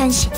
三鲜